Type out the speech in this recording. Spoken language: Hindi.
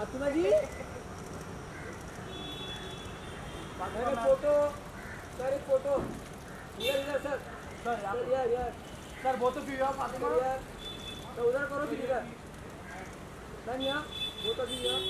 अतुला जी। मैंने फ़ोटो सर एक फ़ोटो। इधर इधर सर। सर तो यार यार। सर वो तो क्यों फातिमा सर यार तो उधर करो फिर इधर। मैम यहाँ फ़ोटो भी यहाँ